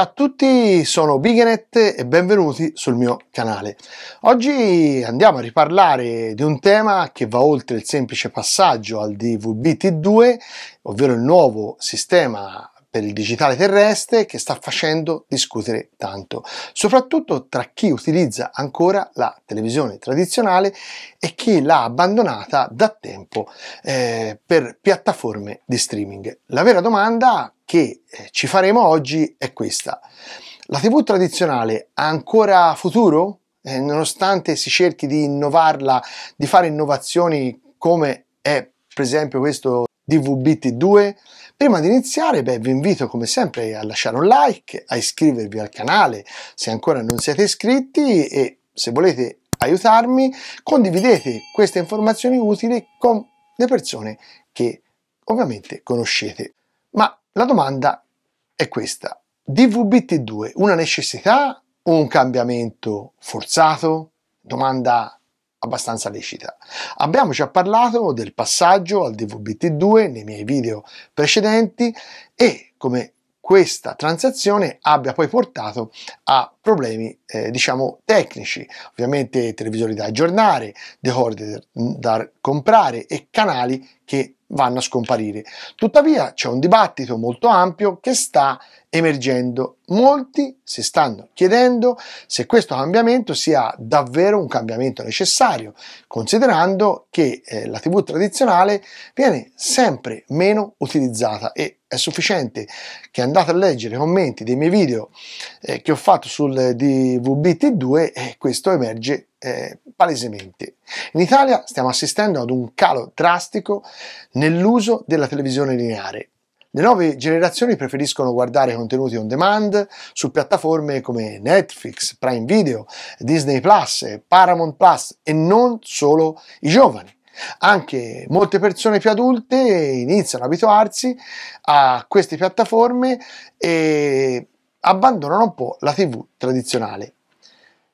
Ciao a tutti, sono Bigenet e benvenuti sul mio canale. Oggi andiamo a riparlare di un tema che va oltre il semplice passaggio al DVB-T2, ovvero il nuovo sistema per il digitale terrestre che sta facendo discutere tanto, soprattutto tra chi utilizza ancora la televisione tradizionale e chi l'ha abbandonata da tempo eh, per piattaforme di streaming. La vera domanda che eh, ci faremo oggi è questa. La TV tradizionale ha ancora futuro? Eh, nonostante si cerchi di innovarla, di fare innovazioni come è per esempio questo DVB-T2? Prima di iniziare, beh, vi invito come sempre a lasciare un like, a iscrivervi al canale se ancora non siete iscritti e se volete aiutarmi, condividete queste informazioni utili con le persone che ovviamente conoscete. Ma la domanda è questa. DVB-T2 una necessità o un cambiamento forzato? Domanda abbastanza lecita. Abbiamo già parlato del passaggio al DVB-T2 nei miei video precedenti e come questa transazione abbia poi portato a problemi eh, diciamo tecnici ovviamente televisori da aggiornare decoder da comprare e canali che vanno a scomparire tuttavia c'è un dibattito molto ampio che sta emergendo. Molti si stanno chiedendo se questo cambiamento sia davvero un cambiamento necessario, considerando che eh, la TV tradizionale viene sempre meno utilizzata e è sufficiente che andate a leggere i commenti dei miei video eh, che ho fatto sul DVB-T2 e questo emerge eh, palesemente. In Italia stiamo assistendo ad un calo drastico nell'uso della televisione lineare le nuove generazioni preferiscono guardare contenuti on demand su piattaforme come Netflix, Prime Video, Disney Plus, Paramount Plus e non solo i giovani. Anche molte persone più adulte iniziano ad abituarsi a queste piattaforme e abbandonano un po' la TV tradizionale.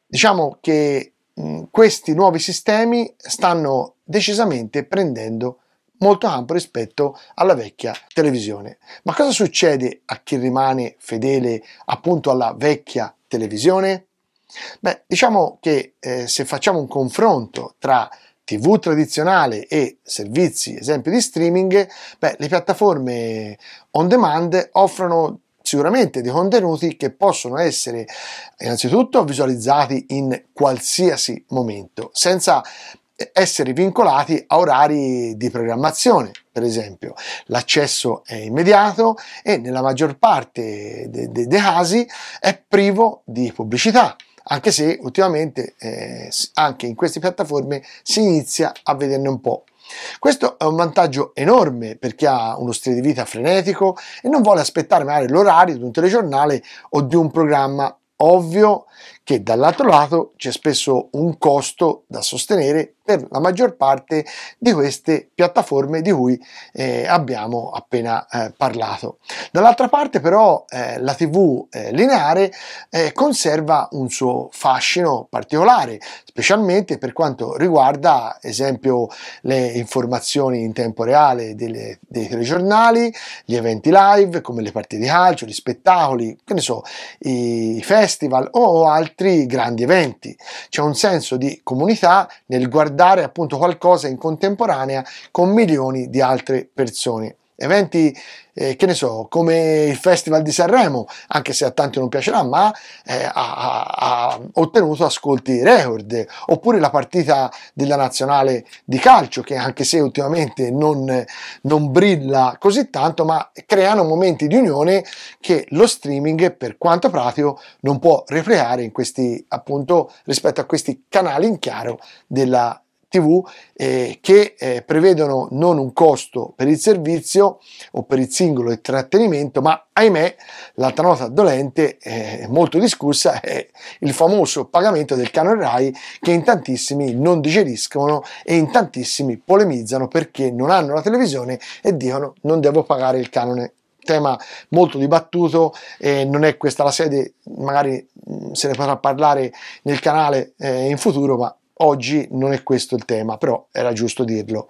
Diciamo che mh, questi nuovi sistemi stanno decisamente prendendo molto ampio rispetto alla vecchia televisione. Ma cosa succede a chi rimane fedele appunto alla vecchia televisione? Beh, diciamo che eh, se facciamo un confronto tra TV tradizionale e servizi, esempio di streaming, beh, le piattaforme on demand offrono sicuramente dei contenuti che possono essere innanzitutto visualizzati in qualsiasi momento, senza essere vincolati a orari di programmazione, per esempio. L'accesso è immediato e nella maggior parte dei de, de casi è privo di pubblicità, anche se ultimamente eh, anche in queste piattaforme si inizia a vederne un po'. Questo è un vantaggio enorme per chi ha uno stile di vita frenetico e non vuole aspettare magari l'orario di un telegiornale o di un programma ovvio che dall'altro lato c'è spesso un costo da sostenere per la maggior parte di queste piattaforme di cui eh, abbiamo appena eh, parlato. Dall'altra parte però eh, la TV eh, lineare eh, conserva un suo fascino particolare, specialmente per quanto riguarda esempio le informazioni in tempo reale delle, dei telegiornali, gli eventi live come le partite di calcio, gli spettacoli, che ne so, i festival o altri grandi eventi. C'è un senso di comunità nel guardare appunto qualcosa in contemporanea con milioni di altre persone. Eventi, eh, che ne so, come il Festival di Sanremo, anche se a tanti non piacerà, ma eh, ha, ha, ottenuto ascolti record, oppure la partita della nazionale di calcio, che anche se ultimamente non, non brilla così tanto, ma creano momenti di unione che lo streaming, per quanto pratico, non può replicare in questi, appunto, rispetto a questi canali in chiaro della TV eh, che eh, prevedono non un costo per il servizio o per il singolo intrattenimento, ma ahimè l'altra nota dolente eh, molto discussa è il famoso pagamento del canone RAI che in tantissimi non digeriscono e in tantissimi polemizzano perché non hanno la televisione e dicono non devo pagare il canone tema molto dibattuto e non è questa la sede, magari se ne potrà parlare nel canale eh, in futuro, ma Oggi non è questo il tema, però era giusto dirlo.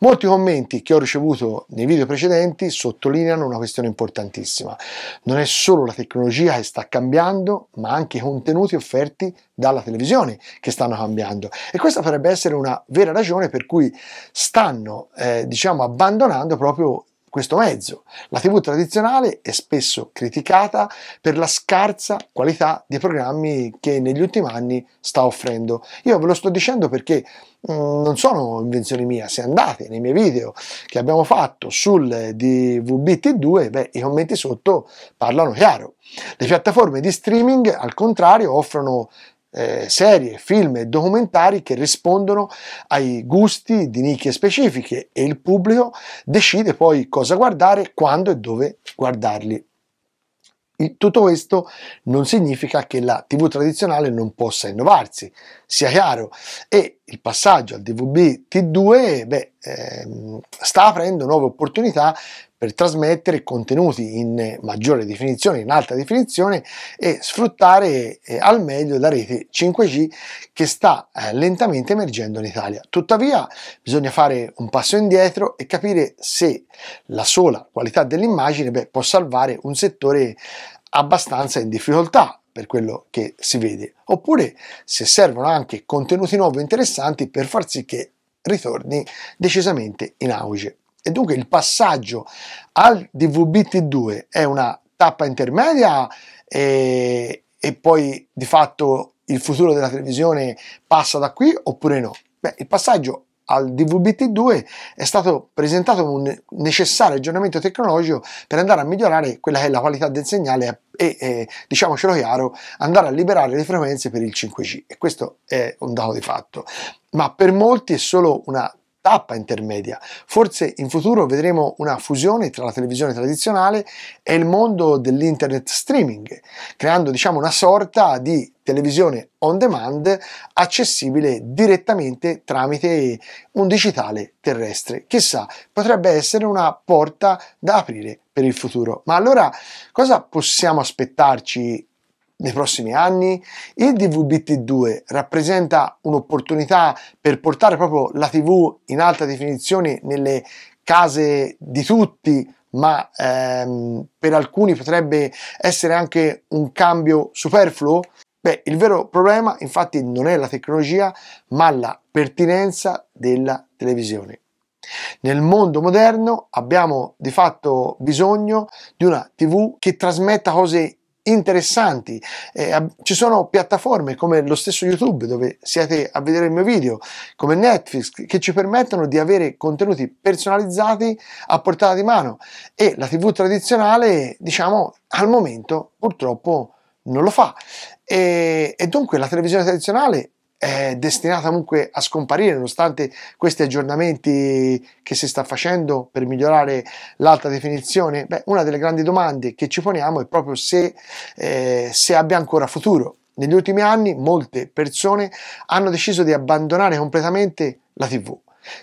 Molti commenti che ho ricevuto nei video precedenti sottolineano una questione importantissima. Non è solo la tecnologia che sta cambiando, ma anche i contenuti offerti dalla televisione che stanno cambiando. E questa potrebbe essere una vera ragione per cui stanno, eh, diciamo, abbandonando proprio questo mezzo. La TV tradizionale è spesso criticata per la scarsa qualità dei programmi che negli ultimi anni sta offrendo. Io ve lo sto dicendo perché mh, mm, non sono invenzioni mie, se andate nei miei video che abbiamo fatto sul DVB-T2, beh, i commenti sotto parlano chiaro. Le piattaforme di streaming, al contrario, offrono eh, serie, film e documentari che rispondono ai gusti di nicchie specifiche e il pubblico decide poi cosa guardare, quando e dove guardarli. Tutto questo non significa che la TV tradizionale non possa innovarsi, sia chiaro, e il passaggio al DVB T2 beh, ehm, sta aprendo nuove opportunità per trasmettere contenuti in maggiore definizione, in alta definizione e sfruttare eh, al meglio la rete 5G che sta eh, lentamente emergendo in Italia. Tuttavia bisogna fare un passo indietro e capire se la sola qualità dell'immagine beh, può salvare un settore abbastanza in difficoltà per quello che si vede, oppure se servono anche contenuti nuovi e interessanti per far sì che ritorni decisamente in auge. E dunque il passaggio al DVB-T2 è una tappa intermedia e, e poi di fatto il futuro della televisione passa da qui oppure no? Beh, il passaggio al DVB-T2 è stato presentato un necessario aggiornamento tecnologico per andare a migliorare quella che è la qualità del segnale e, e diciamocelo chiaro, andare a liberare le frequenze per il 5G e questo è un dato di fatto. Ma per molti è solo una tappa intermedia. Forse in futuro vedremo una fusione tra la televisione tradizionale e il mondo dell'internet streaming, creando diciamo una sorta di televisione on demand accessibile direttamente tramite un digitale terrestre. Chissà, potrebbe essere una porta da aprire per il futuro. Ma allora cosa possiamo aspettarci nei prossimi anni. Il DVB-T2 rappresenta un'opportunità per portare proprio la TV in alta definizione nelle case di tutti, ma ehm, per alcuni potrebbe essere anche un cambio superfluo? Beh, il vero problema infatti non è la tecnologia, ma la pertinenza della televisione. Nel mondo moderno abbiamo di fatto bisogno di una TV che trasmetta cose interessanti. Eh, ci sono piattaforme come lo stesso YouTube dove siete a vedere il mio video, come Netflix, che ci permettono di avere contenuti personalizzati a portata di mano e la TV tradizionale, diciamo, al momento purtroppo non lo fa. E, e dunque la televisione tradizionale è destinata comunque a scomparire nonostante questi aggiornamenti che si sta facendo per migliorare l'alta definizione? Beh, una delle grandi domande che ci poniamo è proprio se, eh, se abbia ancora futuro. Negli ultimi anni molte persone hanno deciso di abbandonare completamente la TV.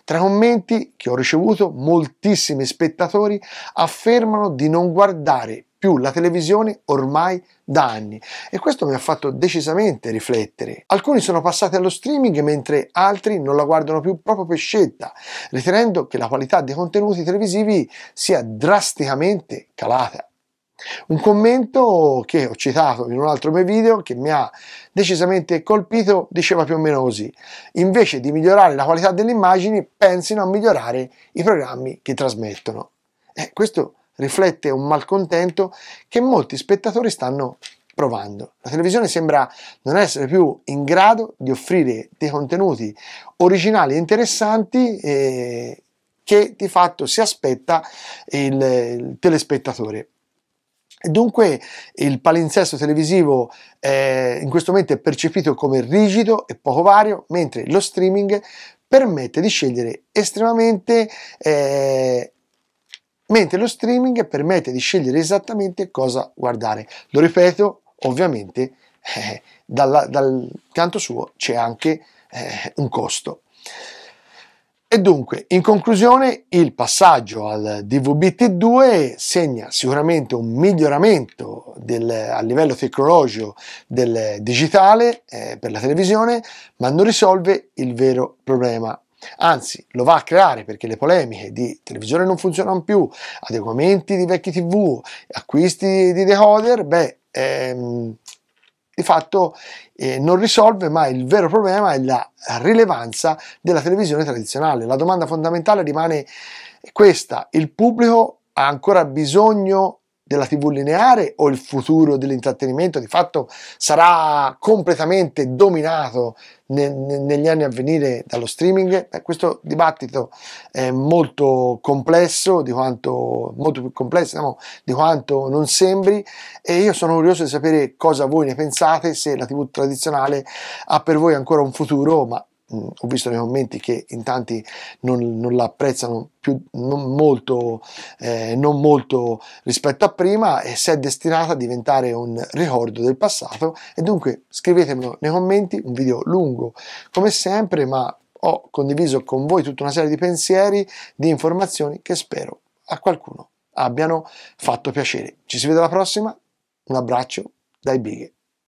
Tra i commenti che ho ricevuto, moltissimi spettatori affermano di non guardare più la televisione ormai da anni e questo mi ha fatto decisamente riflettere. Alcuni sono passati allo streaming mentre altri non la guardano più proprio per scelta, ritenendo che la qualità dei contenuti televisivi sia drasticamente calata. Un commento che ho citato in un altro mio video che mi ha decisamente colpito diceva più o meno così: invece di migliorare la qualità delle immagini, pensino a migliorare i programmi che trasmettono. Eh, questo riflette un malcontento che molti spettatori stanno provando. La televisione sembra non essere più in grado di offrire dei contenuti originali e interessanti eh, che di fatto si aspetta il, il telespettatore. Dunque il palinsesto televisivo eh, in questo momento è percepito come rigido e poco vario, mentre lo streaming permette di scegliere estremamente eh, mentre lo streaming permette di scegliere esattamente cosa guardare. Lo ripeto, ovviamente eh, dalla, dal canto suo c'è anche eh, un costo. E dunque, in conclusione, il passaggio al DVB-T2 segna sicuramente un miglioramento del, a livello tecnologico del digitale eh, per la televisione, ma non risolve il vero problema anzi lo va a creare perché le polemiche di televisione non funzionano più, adeguamenti di vecchi tv, acquisti di decoder, beh, ehm, di fatto eh, non risolve, ma il vero problema è la rilevanza della televisione tradizionale. La domanda fondamentale rimane questa, il pubblico ha ancora bisogno della TV lineare o il futuro dell'intrattenimento di fatto sarà completamente dominato ne, ne, negli anni a venire dallo streaming? Beh, questo dibattito è molto complesso, di quanto, molto più complesso no? di quanto non sembri e io sono curioso di sapere cosa voi ne pensate, se la TV tradizionale ha per voi ancora un futuro, ma Mm, ho visto nei commenti che in tanti non, non la apprezzano più, non molto, eh, non molto rispetto a prima e se è destinata a diventare un ricordo del passato e dunque scrivetemelo nei commenti, un video lungo come sempre ma ho condiviso con voi tutta una serie di pensieri, di informazioni che spero a qualcuno abbiano fatto piacere. Ci si vede alla prossima, un abbraccio dai Bighe.